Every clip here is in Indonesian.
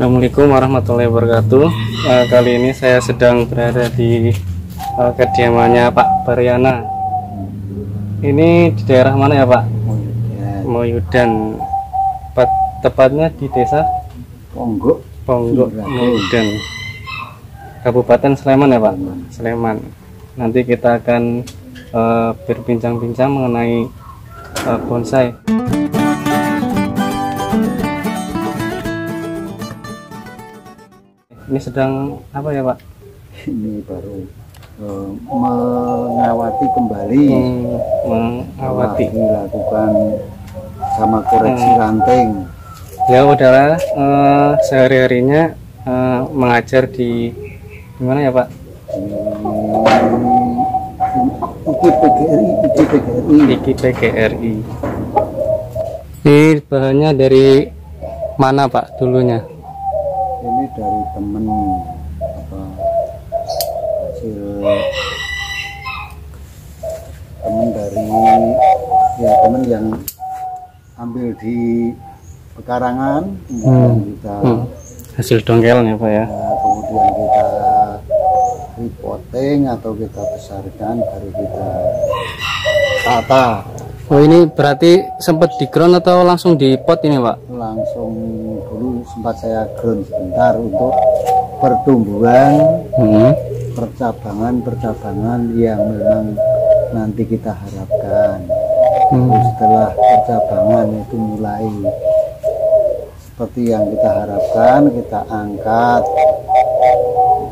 Assalamualaikum warahmatullahi wabarakatuh. Eh, kali ini saya sedang berada di eh, kediamannya Pak Baryana. Ini di daerah mana ya Pak? Moyudan. Tepat- tepatnya di desa Ponggok Ponggok Moyudan. Kabupaten Sleman ya Pak? Sleman. Nanti kita akan eh, berbincang-bincang mengenai eh, bonsai. Ini sedang apa ya Pak? ini baru eh, mengawati kembali Hmm, mengawati. dilakukan sama koreksi ranting Ya udahlah eh, sehari-harinya eh, mengajar di gimana ya Pak? di IPGRI IPGRI Iki PGRI. Ini bahannya dari mana Pak dulunya? Ini dari temen apa hasil temen dari ya temen yang ambil di pekarangan kemudian Hmm. kita Hmm, hasil dongkelnya Pak ya. Nah, kemudian kita repotting atau kita besarkan baru kita tata Oh ini berarti sempat di ground atau langsung di pot ini Pak? langsung dulu sempat saya ground sebentar untuk pertumbuhan Hmm. percabangan percabangan yang memang nanti kita harapkan Hmm. Setelah percabangan itu mulai seperti yang kita harapkan kita angkat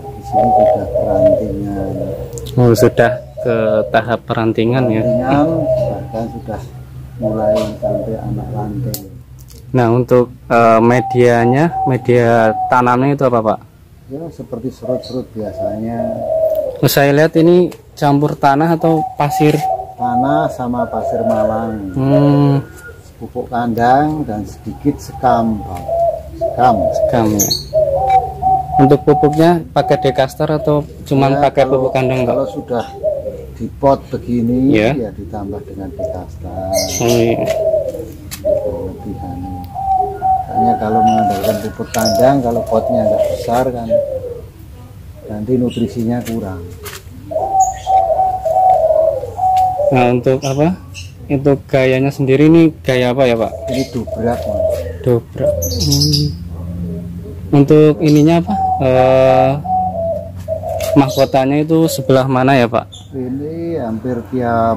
di sini sudah perantingan Oh sudah ke tahap perantingan ya. perantingan bahkan sudah mulai sampai anak ranting Nah untuk eh, medianya, media tanamnya itu apa Pak? ya seperti serut-serut biasanya Oh, saya lihat ini campur tanah atau pasir. tanah sama pasir malang Hmm, pupuk kandang dan sedikit sekam Pak. sekam sekam ya. Untuk pupuknya pakai dekaster atau cuman Ya, pakai kalau- pupuk kandang Pak? kalau sudah di pot begini Ya. ya ditambah dengan dekasta Oh, iya. lebih hanya kalau mengandalkan pupuk kandang kalau potnya nggak besar kan nanti nutrisinya kurang Nah untuk apa? Untuk gayanya sendiri ini gaya apa ya Pak? ini dobrak Mas. Dobrak. Hmm. Untuk ininya apa? Eh, mahkotanya itu sebelah mana ya Pak? ini hampir tiap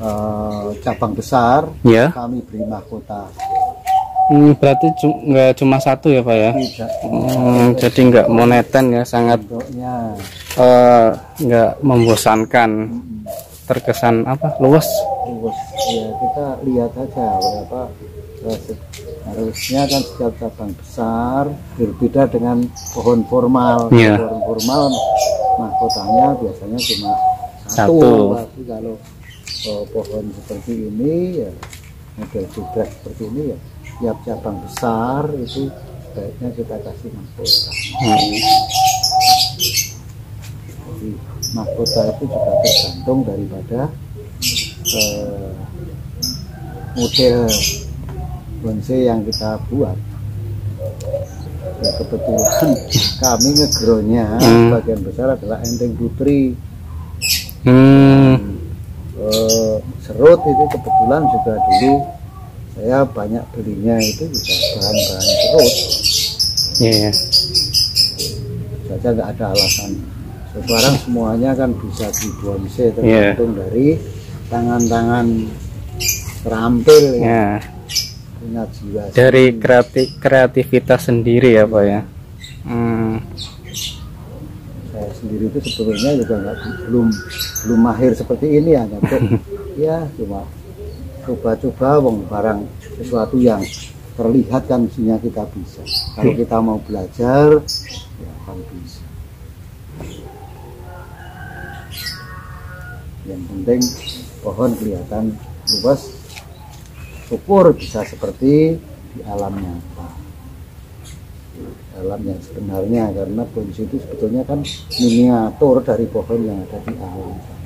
eh, cabang besar Ya. kami beri mahkota Hmm, berarti cu- nggak cuma satu ya Pak ya? tidak Hmm, jadi nggak monetan ya, sangat eh, nggak membosankan. Terkesan apa? Luas. luas ya kita lihat aja berapa harusnya kan setiap cabang besar berbeda dengan pohon formal Iya. pohon formal mahkotanya biasanya cuma satu, Satu. tapi kalau eh, pohon seperti ini ya model jubrak seperti ini ya tiap cabang besar itu baiknya kita kasih mahkota Hmm. jadi mahkota itu juga tergantung daripada eh, model bonsai yang kita buat ya kebetulan kami ngegronya Hmm. bagian besar adalah enteng putri Hmm. Eh, serut itu kebetulan juga dulu saya banyak belinya itu juga bahan-bahan serut Iya. saja nggak ada alasan sekarang semuanya kan bisa dibonsai Iya. tergantung dari tangan-tangan terampil Ya. punya jiwa Dari kreatif kreativitas sendiri ya Pak ya. Hmm. saya sendiri itu sebetulnya juga nggak belum belum mahir seperti ini ya untuk ya cuma coba-coba wong barang sesuatu yang terlihat kan mestinya kita bisa. Kalau kita mau belajar ya akan bisa. Yang penting pohon kelihatan luas syukur bisa seperti di alam nyata. Alam yang sebenarnya karena bonsai itu sebetulnya kan miniatur dari pohon yang ada di alam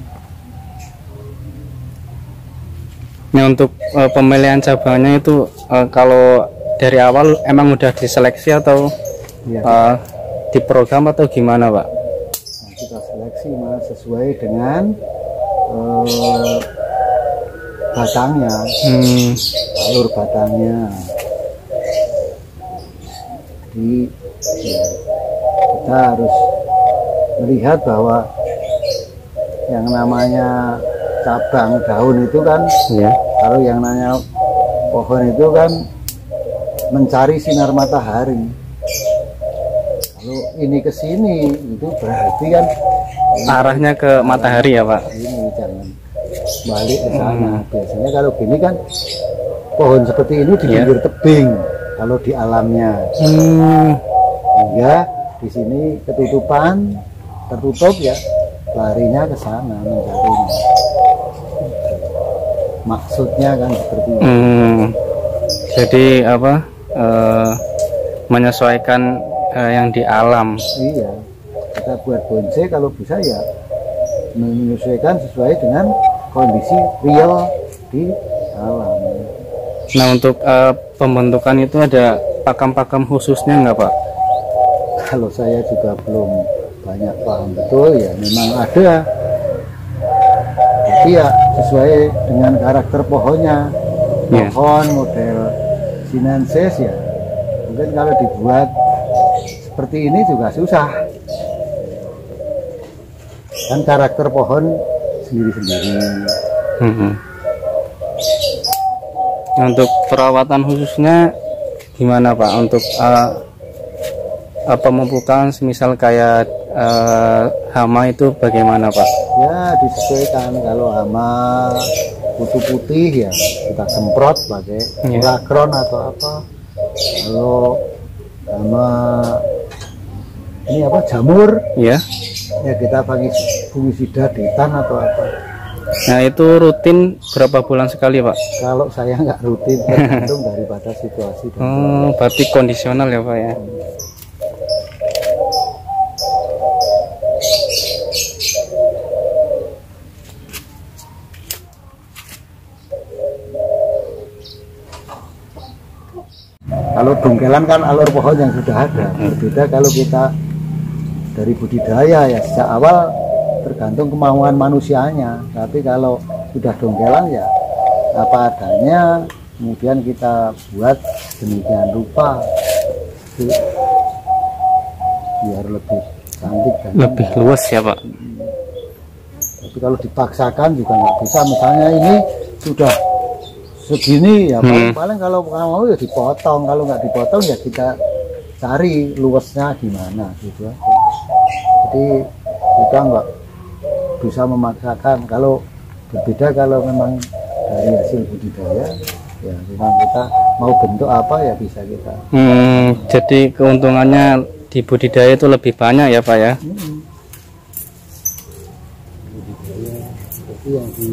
Nah untuk eh, pemilihan cabangnya itu eh, kalau dari awal emang udah diseleksi atau Iya. uh, di program atau gimana pak? Nah, kita seleksi mas sesuai dengan eh, batangnya, Hmm, alur batangnya. Jadi ya, kita harus melihat bahwa yang namanya cabang daun itu kan ya. Kalau yang namanya pohon itu kan mencari sinar matahari. Kalau ini ke sini itu berarti kan Arahnya ke matahari ya pak? ini jangan balik ke sana. Biasanya kalau gini kan pohon seperti ini di Iya. pinggir tebing kalau di alamnya. Hmm, Hingga di sini ketutupan, tertutup ya larinya ke sana mencarinya. Maksudnya kan seperti itu. hmm. Jadi apa? eh, menyesuaikan eh, yang di alam. Iya, kita buat bonsai kalau bisa ya menyesuaikan sesuai dengan kondisi real di alam. Nah untuk eh, pembentukan itu ada pakam-pakam khususnya nggak pak? Kalau saya juga belum banyak paham betul ya memang ada. Tapi ya sesuai dengan karakter pohonnya. Iya. Pohon model sinensis ya. Mungkin kalau dibuat seperti ini juga susah. Kan karakter pohon sendiri-sendiri. Mhm. Nah, Untuk perawatan khususnya gimana Pak? Untuk eh, eh, pemupukan semisal kayak eh, hama itu bagaimana Pak? Ya disesuaikan kalau hama kutu putih ya kita semprot pakai urakron atau apa. Kalau hama ini apa jamur Ya. ya kita pakai fungisida ditan atau apa. Nah itu rutin berapa bulan sekali Pak? Kalau saya nggak rutin tergantung daripada situasi. dan Oh, berarti kondisional ya Pak ya? Kalau dongkelan kan alur pohon yang sudah ada. Berbeda kalau kita dari budidaya ya sejak awal tergantung kemauan manusianya. Tapi kalau sudah dongkelan ya apa adanya, kemudian kita buat demikian rupa biar lebih cantik dan Lebih luas ya Pak? tapi kalau dipaksakan juga nggak bisa misalnya ini sudah segini ya Hmm. paling kalau mau ya dipotong kalau nggak dipotong ya kita cari luasnya gimana gitu aja. jadi kita nggak bisa memaksakan kalau berbeda kalau memang dari hasil budidaya ya memang kita mau bentuk apa ya bisa kita Hmm, jadi keuntungannya di budidaya itu lebih banyak ya Pak ya? Mm-mm. budidaya seperti yang di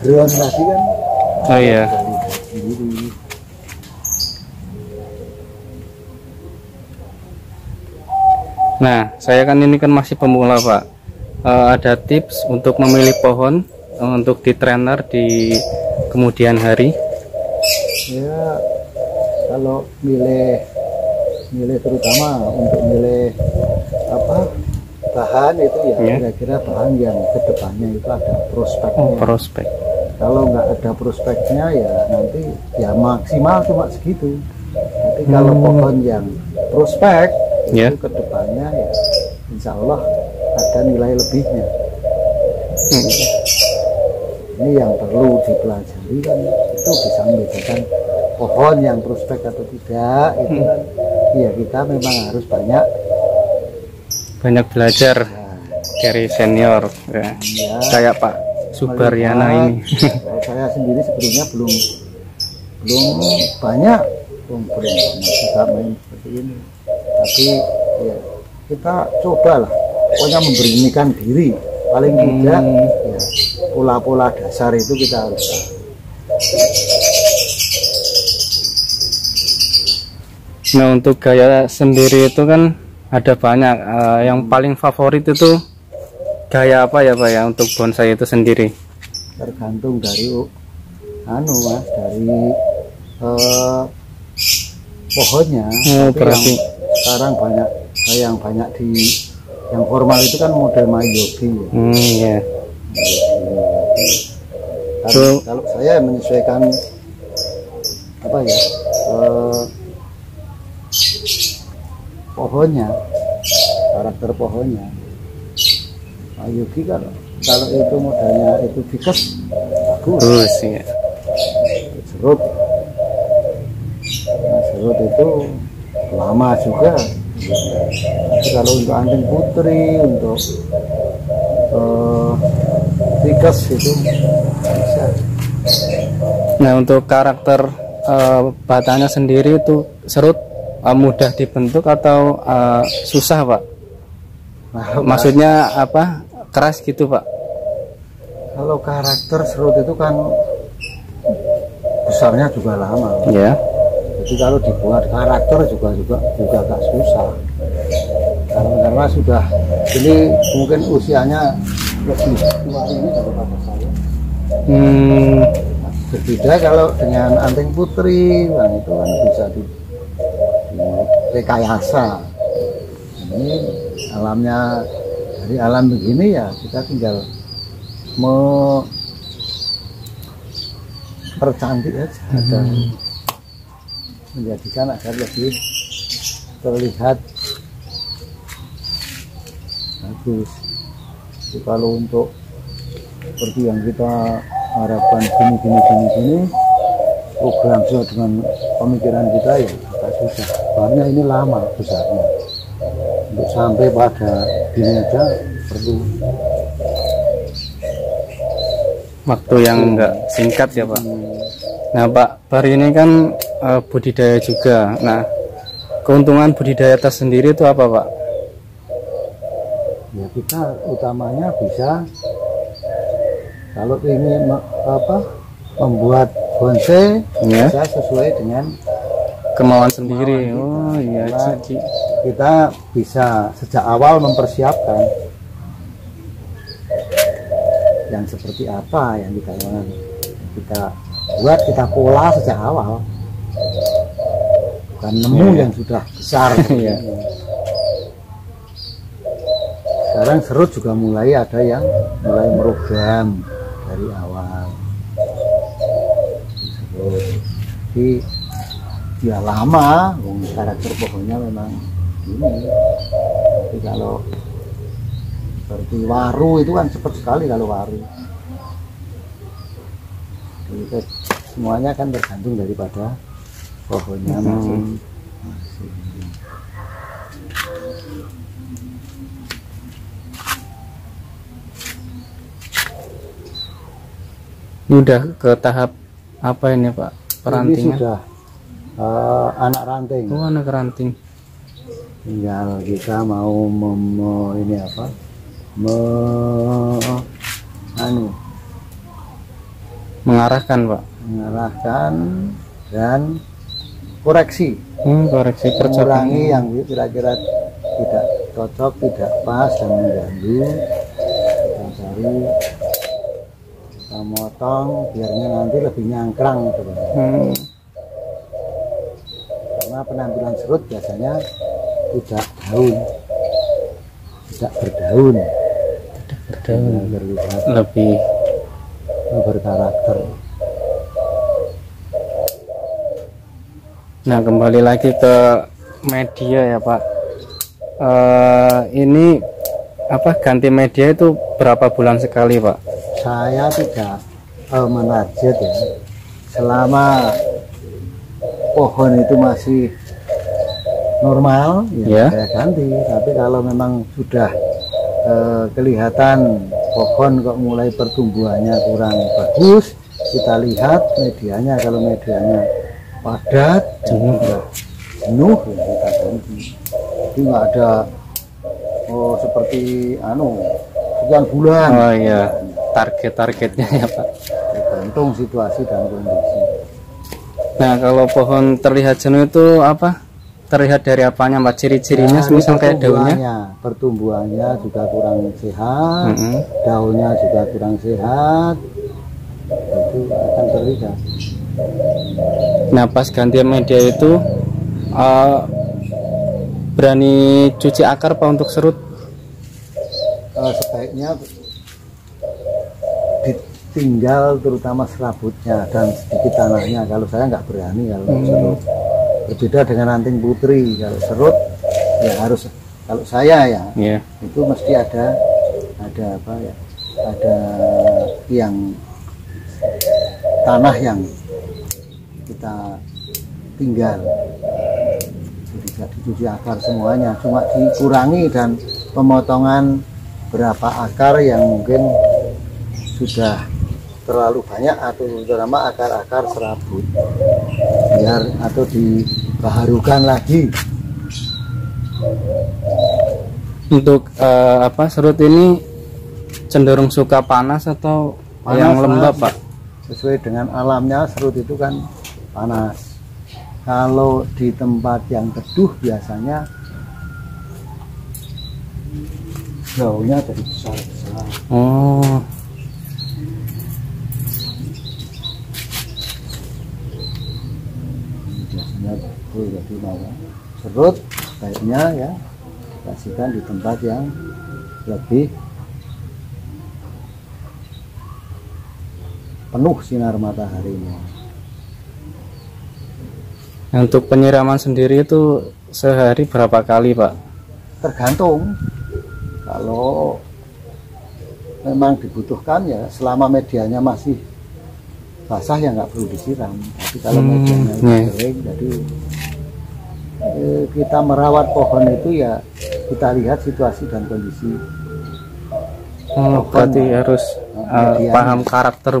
ground tadi kan Oh iya. Nah, saya kan ini kan masih pemula, Pak. Eh, ada tips untuk memilih pohon eh, untuk di trainer di kemudian hari. ya kalau milih milih terutama untuk milih apa bahan itu ya Iya. kira-kira bahan yang ke depannya itu ada prospeknya Oh, prospek. Kalau nggak ada prospeknya ya nanti ya maksimal cuma segitu tapi kalau Hmm. pohon yang prospek Ya. itu ke depannya ya insya Allah ada nilai lebihnya Hmm. ini yang perlu dipelajari kan itu bisa membedakan pohon yang prospek atau tidak itu kan ya kita memang harus banyak Banyak belajar ya, dari senior. Ya. ya, Kayak Pak Subaryana ini. Saya sendiri sebetulnya belum belum banyak banyak juga main seperti ini tapi ya kita cobalah pokoknya memberanikan diri paling tidak Hmm. ya pola-pola dasar itu kita harus. Nah, untuk gaya sendiri itu kan ada banyak. Eh, yang paling favorit itu gaya apa ya, Pak ya untuk bonsai itu sendiri? tergantung dari anu mas dari eh, pohonnya Oh, Tapi berarti yang sekarang banyak yang banyak di yang formal itu kan model Mayogi ya. Hmm, ya. Kan So- kalau saya menyesuaikan apa ya eh, pohonnya karakter pohonnya Mayugi kalau kalau itu modelnya itu Vickers bagus Terus ya. serut nah, serut itu lama juga tapi kalau untuk anting putri untuk Vickers itu bisa Nah, untuk karakter eh, batanya sendiri itu serut eh, mudah dibentuk atau eh, susah, Pak? Maksudnya apa? Keras gitu, Pak? Kalau karakter serut itu kan besarnya juga lama. Ya. Jadi kalau dibuat karakter juga juga juga agak susah. Karena, karena sudah ini mungkin usianya lebih tua ini daripada saya. Hmm, Berbeda kalau dengan anting putri, wah itu kan bisa di, di rekayasa. Ini alamnya dari alam begini ya kita tinggal mempercantik aja dan menjadikan agar lebih terlihat bagus. Jadi kalau untuk seperti yang kita harapkan gini gini gini gini program dengan pemikiran kita ya agak susah. Soalnya ini lama besarnya sampai pada aja perlu waktu yang enggak singkat ya, Pak. hmm, Nah, Pak, Bar ini kan eh, budidaya juga. Nah, keuntungan budidaya tersendiri itu apa, Pak? ya kita utamanya bisa kalau ingin me- apa membuat bonsai Ya. bisa sesuai dengan Kemauan sendiri. kita. Oh, iya, jadi kita bisa sejak awal mempersiapkan yang seperti apa yang kita kita buat kita pola sejak awal. Bukan nemu Iya. yang sudah besar. Iya. sekarang serut juga mulai ada yang mulai merogram dari awal. Jadi ya lama karakter pohonnya memang ini tapi kalau seperti waru itu kan cepat sekali kalau waru Jadi itu semuanya kan tergantung daripada pohonnya Hmm. masing ini udah ke tahap apa ini, Pak? ini Perantingan. sudah eh, anak ranting Oh, anak ranting. Tinggal kita mau mem- me- ini apa? Me anu. Mengarahkan, Pak. mengarahkan dan koreksi. Hmm, koreksi mengurangi yang kira-kira tidak cocok tidak pas dan mengganggu. Kita cari kita motong biarnya nanti lebih nyangkrang gitu. Hmm, karena penampilan serut biasanya tidak daun tidak berdaun berdaun. Yang terlihat Lebih berkarakter Nah, kembali lagi ke media ya, Pak. Eh, ini apa ganti media itu berapa bulan sekali, Pak? saya tidak eh, menarget ya selama pohon itu masih normal Ya. ya saya ganti tapi kalau memang sudah eh, kelihatan pohon kok mulai pertumbuhannya kurang bagus kita lihat medianya kalau medianya padat Jenuh. sudah jenuh ya kita ganti jadi nggak ada oh seperti anu sekian bulan Oh iya, target-targetnya ya, Pak. tergantung situasi dan kondisi Nah, kalau pohon terlihat jenuh itu apa? Terlihat dari apanya, Pak? Ciri-cirinya Dari semisal kayak daunnya? pertumbuhannya juga kurang sehat Mm-mm. daunnya juga kurang sehat itu akan terlihat Nah, pas ganti media itu eh, berani cuci akar pak untuk serut Eh, sebaiknya ditinggal terutama serabutnya dan sedikit tanahnya kalau saya nggak berani kalau Hmm. serut berbeda dengan anting putri kalau serut ya harus kalau saya ya ya itu mesti ada ada apa ya ada yang tanah yang kita tinggal. Jadi tidak dicuci akar semuanya cuma dikurangi dan pemotongan berapa akar yang mungkin sudah terlalu banyak atau terutama akar-akar serabut biar atau dibaharukan lagi. Untuk eh, apa serut ini cenderung suka panas atau Panas, yang lembab panas. pak? Sesuai dengan alamnya serut itu kan panas. Kalau di tempat yang teduh biasanya daunnya jadi besar-besar. Oh jadi mau serut baiknya ya kasihkan di tempat yang lebih penuh sinar mataharinya. Untuk penyiraman sendiri itu sehari berapa kali pak? Tergantung. Kalau memang dibutuhkan ya selama medianya masih basah ya nggak perlu disiram. Tapi kalau Hmm, medianya iya. kering jadi eh, kita merawat pohon itu ya kita lihat situasi dan kondisi oh, berarti harus eh, medianya. paham karakter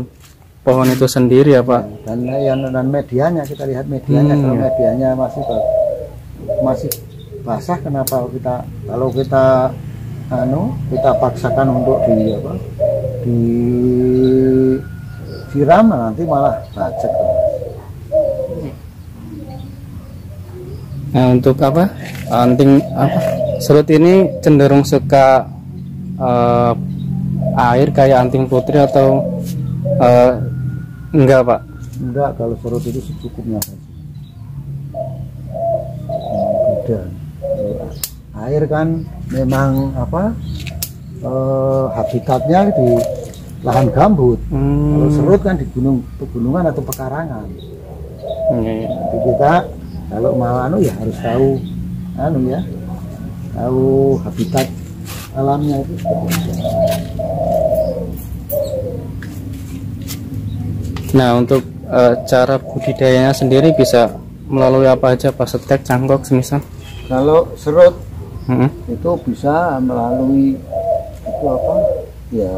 pohon itu sendiri ya pak dan yang dan medianya kita lihat medianya Hmm, kalau iya. medianya masih masih basah kenapa kita kalau kita anu kita paksakan untuk di apa di siram nanti malah bacek Nah, untuk apa? Anting apa? Serut ini cenderung suka eh, air kayak anting putri atau eh, enggak, Pak? enggak kalau serut itu secukupnya beda Kalau air kan memang apa eh, habitatnya di lahan gambut Kalau Hmm, serut kan di gunung pegunungan atau pekarangan. iya. Nanti kita kalau mau anu ya harus tahu anu ya tahu habitat alamnya itu. Nah, untuk eh, cara budidayanya sendiri bisa melalui apa aja, Pak? Setek, cangkok, semisal? Kalau serut Mm-mm. itu bisa melalui itu apa ya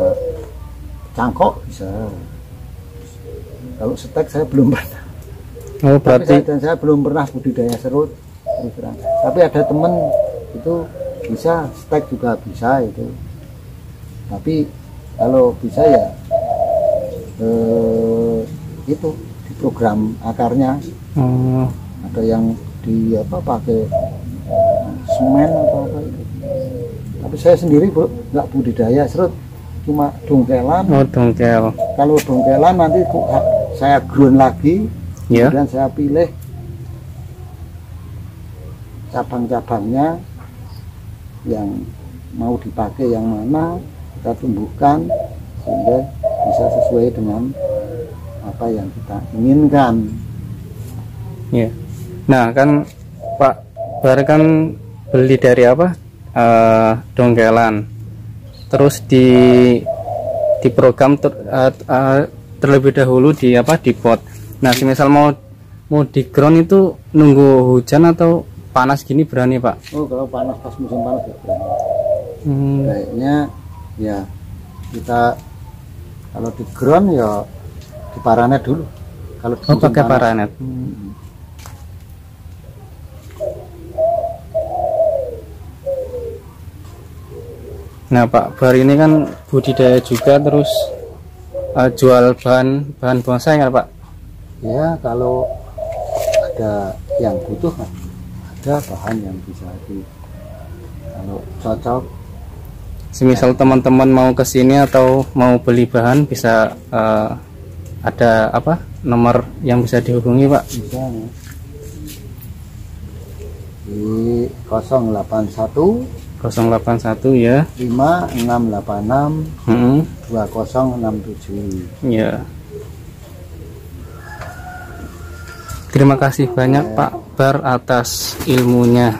cangkok bisa. Kalau setek saya belum pernah. Oh, Tapi berarti saya, dan saya belum pernah budidaya serut. Tapi ada temen itu bisa stek juga bisa itu. Tapi kalau bisa ya eh, itu di program akarnya oh, ada yang di apa pakai semen atau apa itu. Tapi saya sendiri bu- nggak budidaya serut cuma dongkelan. oh dongkel. Kalau dongkelan nanti saya ground lagi Ya. kemudian saya pilih cabang-cabangnya yang mau dipakai yang mana kita tumbuhkan sehingga bisa sesuai dengan apa yang kita inginkan Iya. Nah kan Pak Bar kan beli dari apa? Eh, dongkelan. Terus di di program ter- eh, terlebih dahulu di apa di pot. Nah, semisal mau mau di ground itu nunggu hujan atau panas gini berani Pak? oh kalau panas pas musim panas ya berani Hmm, kayaknya ya kita kalau di ground ya di paranet dulu kalau di oh pakai panas. paranet. Hmm. Nah Pak Bar ini kan budidaya juga terus eh, jual bahan bahan bonsai kan Pak? Ya kalau ada yang butuh kan ada bahan yang bisa di kalau cocok Semisal teman-teman mau ke sini atau mau beli bahan bisa eh, ada apa nomor yang bisa dihubungi Pak? bisa ya. di 081 081 ya 5686 hmm. 2067 ya terima kasih banyak Pak Bar atas ilmunya.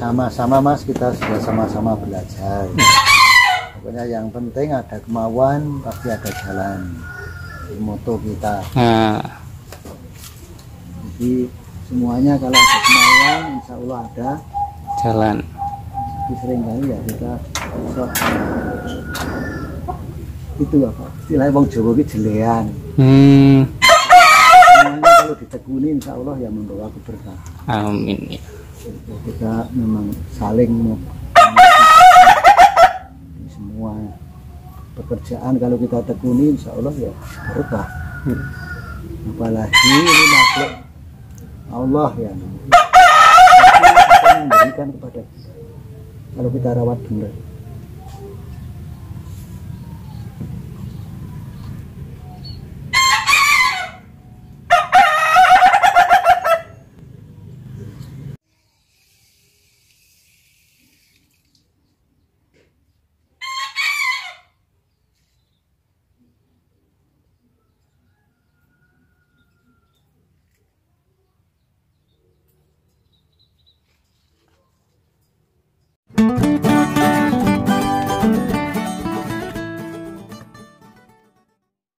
Sama-sama mas. Kita sudah sama-sama belajar. Pokoknya yang penting ada kemauan pasti ada jalan. Moto kita. Nah. Jadi semuanya kalau ada kemauan insya Allah ada. Jalan. Tapi sering kali ya kita sok itu apa istilahnya wong Jawa itu jelean. Hmm. Ditekuni insya Allah ya membawa keberkahan amin ya. kita memang saling di semua pekerjaan kalau kita tekuni insya Allah ya berkah apalagi ini makhluk Allah ya. Memberikan kepada kita. Kalau kita rawat benar